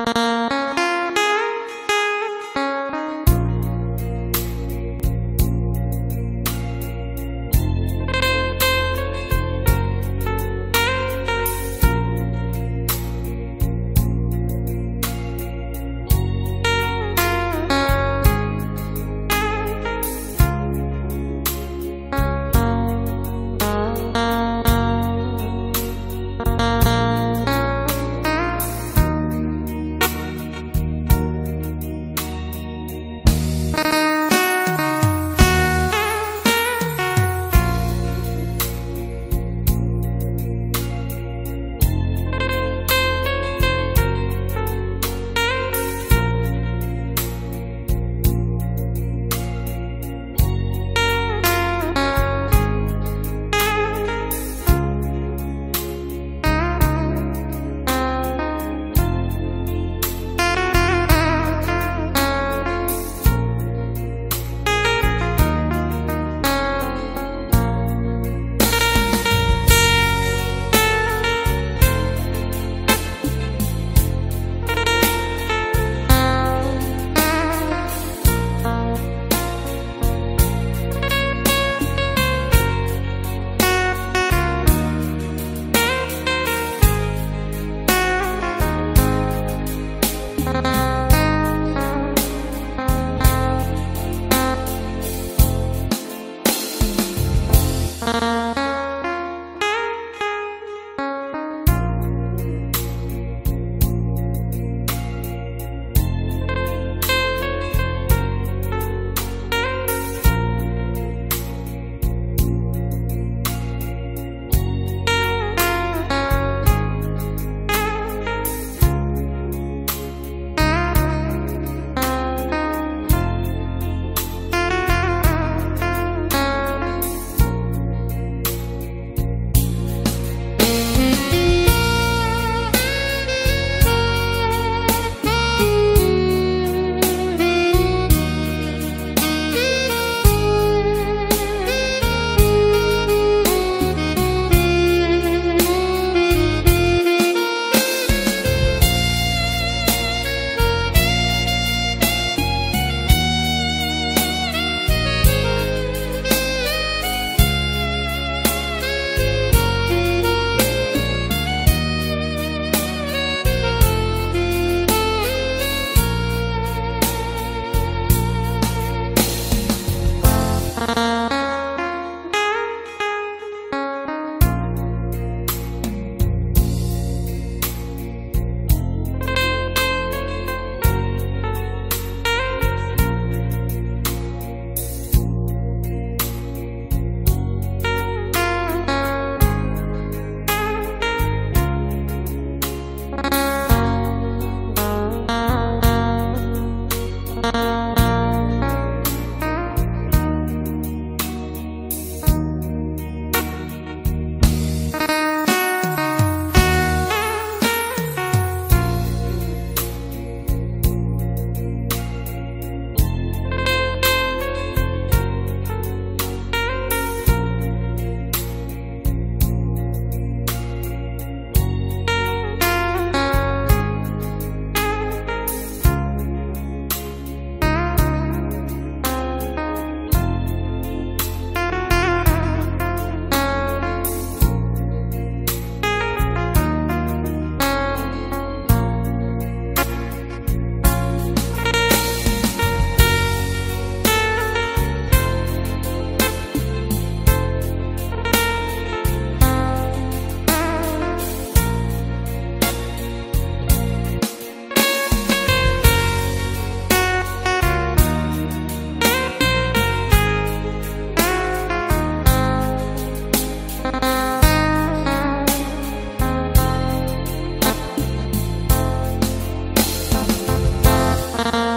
you Música Bye.